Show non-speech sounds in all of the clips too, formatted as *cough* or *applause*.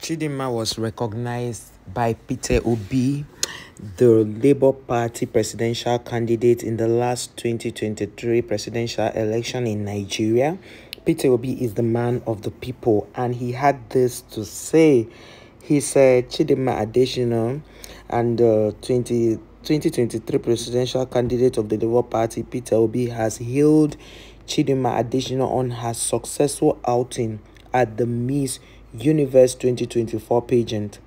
Chidinma was recognized by Peter Obi, the Labour Party presidential candidate in the last 2023 presidential election in Nigeria. Peter Obi is the man of the people, and he had this to say. He said Chidinma Adetshina and the 20, 2023 presidential candidate of the Labour Party, Peter Obi, has hailed Chidinma Adetshina on her successful outing at the Miss Universe 2024 pageant.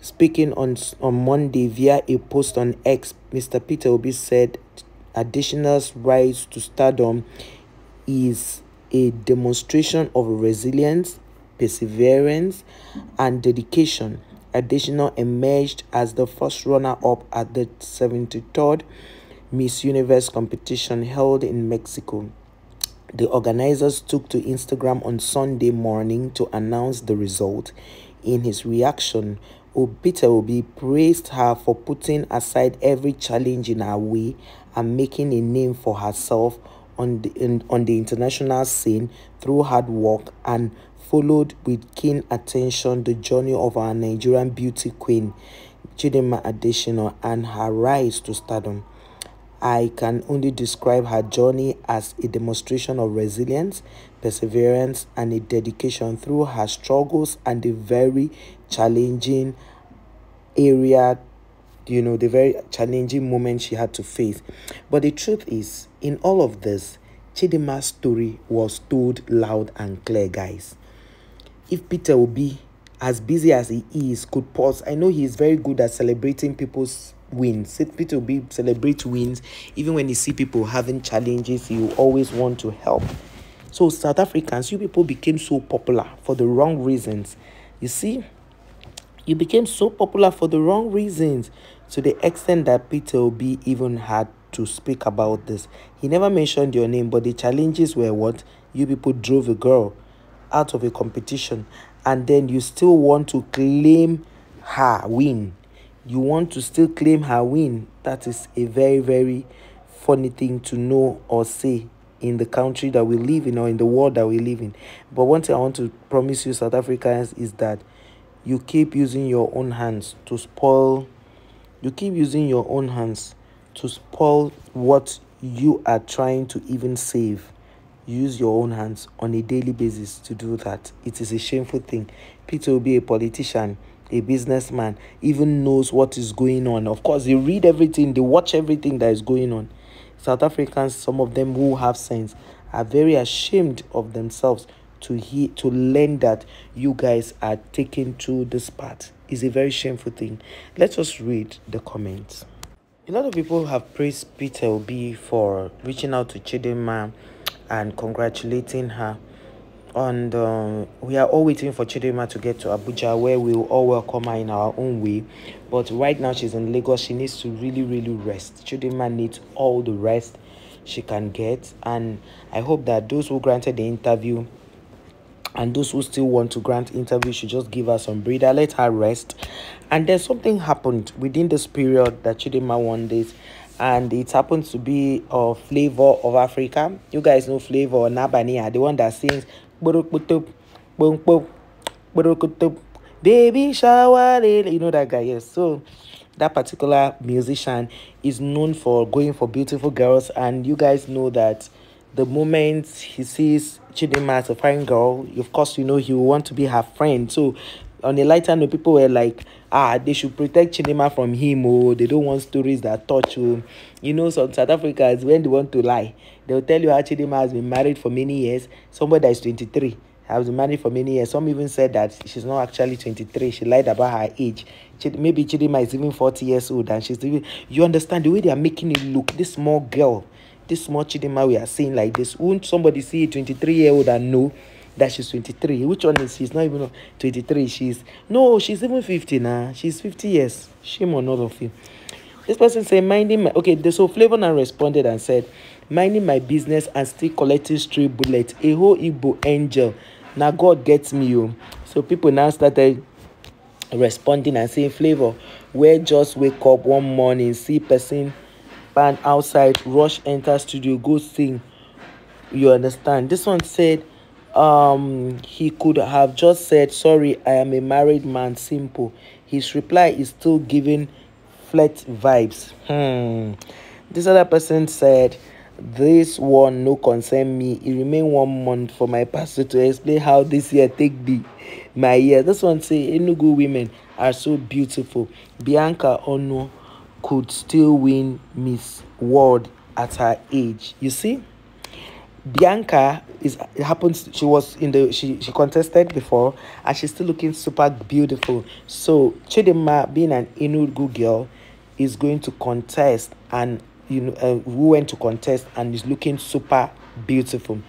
Speaking on, on Monday via a post on X, Mr. Peter Obi said Adetshina's rise to stardom is a demonstration of resilience, perseverance, and dedication. Adetshina emerged as the first runner-up at the 73rd Miss Universe competition held in Mexico. The organizers took to Instagram on Sunday morning to announce the result. In his reaction, Obita Obi praised her for putting aside every challenge in her way and making a name for herself on the, in, on the international scene through hard work and followed with keen attention the journey of our Nigerian beauty queen, Chidinma Adetshina, and her rise to stardom. I can only describe her journey as a demonstration of resilience, perseverance, and a dedication through her struggles and the very challenging area, you know, the very challenging moment she had to face. But the truth is, in all of this, Chidinma's story was told loud and clear, guys. If Peter Obi, as busy as he is, could pause, I know he is very good at celebrating people's wins. Peter Obi celebrate wins. Even when you see people having challenges, you always want to help. So South Africans, you people became so popular for the wrong reasons. You see, you became so popular for the wrong reasons to the extent that Peter Obi even had to speak about this. He never mentioned your name, but the challenges were what you people drove a girl out of a competition and then you still want to claim her win you want to still claim her win, that is a very, very funny thing to know or say in the country that we live in or in the world that we live in. But one thing I want to promise you, South Africans, is that you keep using your own hands to spoil, you keep using your own hands to spoil what you are trying to even save. Use your own hands on a daily basis to do that. It is a shameful thing. Peter will be a politician a businessman even knows what is going on. Of course, they read everything, they watch everything that is going on. South Africans, some of them who have sense, are very ashamed of themselves to hear to learn that you guys are taking to this part. Is a very shameful thing. Let us read the comments. A lot of people have praised Peter Obi for reaching out to Chidinma and congratulating her and um, we are all waiting for Chidema to get to Abuja where we will all welcome her in our own way. But right now she's in Lagos. She needs to really, really rest. Chidema needs all the rest she can get. And I hope that those who granted the interview and those who still want to grant interview should just give her some breather, let her rest. And then something happened within this period that Chidema won this and it happens to be a flavor of Africa. You guys know flavor Nabania, the one that sings baby shower you know that guy yes. So that particular musician is known for going for beautiful girls. And you guys know that the moment he sees Chidinma as a fine girl of course you know he will want to be her friend. So on a lighter note people were like ah they should protect Chidinma from him oh they don't want stories that touch you you know some South Africans when they want to lie They'll tell you how Chidinma has been married for many years. Somebody that is 23 has been married for many years. Some even said that she's not actually 23. She lied about her age. Maybe Chidinma is even 40 years old and she's even... You understand the way they are making it look. This small girl, this small Chidinma we are seeing like this. Won't somebody see a 23-year-old and know that she's 23? Which one is she's not even 23? She's... No, she's even 50 now. She's 50 years. Shame on all of you. This person said, minding my... Okay, so Flavor now responded and said, minding my business and still collecting stray bullets a whole igbo angel Now god gets me o so people now started responding and saying flavor where just wake up one morning see person band outside rush enter studio go sing you understand this one said um he could have just said sorry i am a married man simple. His reply is still giving flat vibes. Hmm. This other person said this one no concern me. It remain one month for my pastor to explain how this year take be my year. This one say enugu women are so beautiful. Bianca Onoh could still win miss world at her age. You see Bianca is it happens she was in the she she contested before and she's still looking super beautiful. So Chidinma being an Enugu girl is going to contest and you know uh, who went to contest and is looking super beautiful.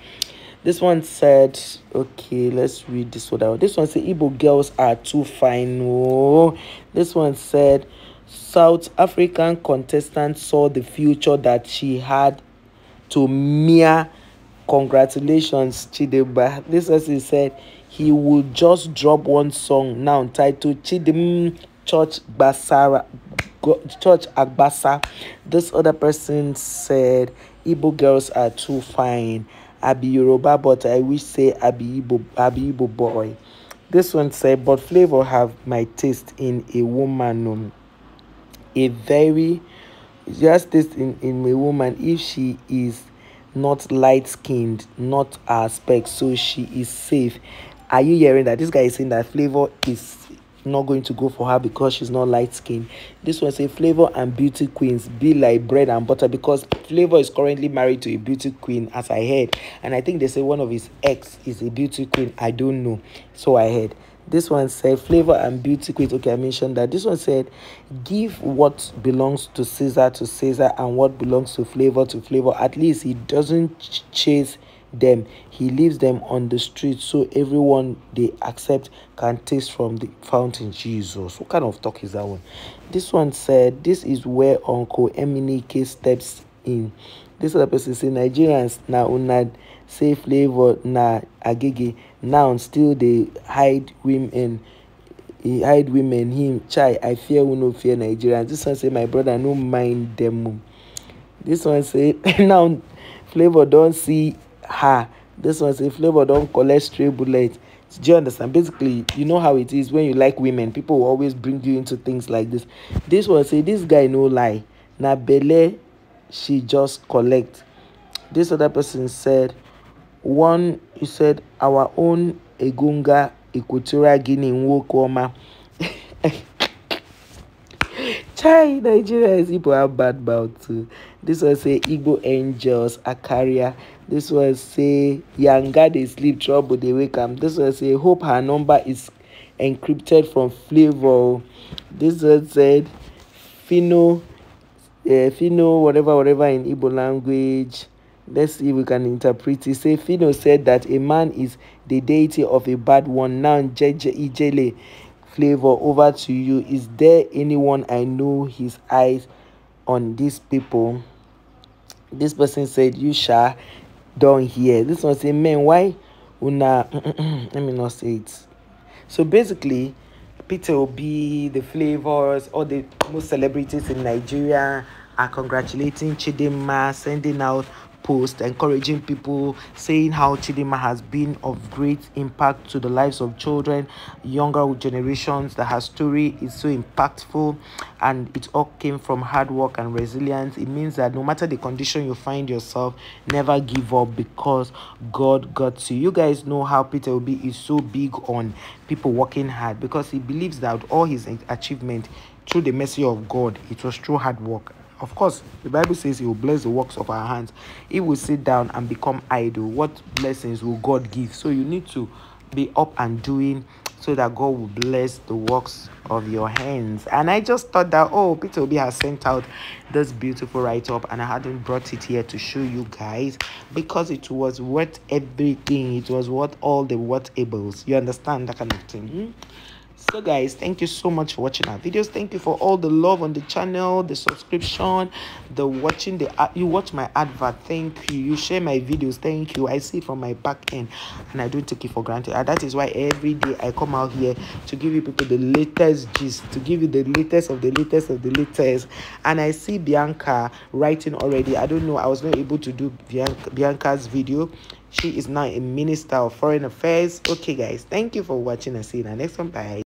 This one said, okay, let's read this one out. This one said, Igbo girls are too fine. Oh, this one said, South African contestant saw the future that she had to mere Congratulations, Chideba. This person said he will just drop one song now titled Chidem Church Basara Church Agbasa. This other person said Igbo girls are too fine. I be Yoruba, but I wish say I be Igbo, I be Igbo boy. This one said, but flavor have my taste in a woman. Um, a very just taste in, in a woman if she is not light skinned, not aspect, so she is safe. Are you hearing that? This guy is saying that flavor is not going to go for her because she's not light skinned. This one say flavor and beauty queens be like bread and butter because flavor is currently married to a beauty queen, as I heard, and I think they say one of his ex is a beauty queen. I don't know, so I heard. This one said flavor and beauty queen. Okay, I mentioned that. This one said give what belongs to Caesar to Caesar and what belongs to flavor to flavor. At least he doesn't ch chase them. He leaves them on the street so everyone they accept can taste from the fountain. Jesus, what kind of talk is that one? This one said this is where Uncle Eminike steps in. This other person say Nigerians now una say flavor na agege. Now still dey hide women he hide women him chai i fear who no fear nigerians. This one say my brother no mind them. This one say *laughs* now flavour don see her. This one say flavour don collect stray bullet. Do you understand? Basically you know how it is when you like women people will always bring you into things like this. This one say this guy no lie. Na belle she just collect. This other person said one, he said, our own Egunga Equatorial Guinea Nwokoma. *laughs* Chai, Nigeria is Igbo have bad mouth too. This one say Igbo angels, Akaria. This one say Yanga they sleep, trouble they wake up. This one say hope her number is encrypted from flavor. This one said Fino, uh, Fino, whatever, whatever in Igbo language. Let's see if we can interpret it. Say Fino said that a man is the deity of a bad one. Now Jeje Ijele flavor over to you. Is there anyone I know his eyes on these people? This person said, You shall don't hear. This one say, Man, why una *clears throat* let me not say it. So basically, Peter be the flavors, all the most celebrities in Nigeria are congratulating Chidinma, sending out post encouraging people, saying how Chidinma has been of great impact to the lives of children, younger generations, that her story is so impactful and it all came from hard work and resilience. It means that no matter the condition you find yourself, never give up because God got you. You guys know how Peter Obi is so big on people working hard because he believes that all his achievement through the mercy of God, it was through hard work of course, the Bible says He will bless the works of our hands. If we sit down and become idle, what blessings will God give? So you need to be up and doing so that God will bless the works of your hands. And I just thought that, oh, Peter Obi has sent out this beautiful write up, and I hadn't brought it here to show you guys because it was worth everything. It was worth all the whatables. You understand that kind of thing? Hmm? So guys thank you so much for watching our videos. Thank you for all the love on the channel the subscription the watching the uh, you watch my advert. Thank you. You share my videos. Thank you. I see from my back end and i don't take it for granted. And that is why every day i come out here to give you people the latest gist to give you the latest of the latest of the latest. And i see bianca writing already. I don't know. I was not able to do bianca, bianca's video. She is now a minister of foreign affairs. Okay, guys, thank you for watching and see you in the next one. Bye.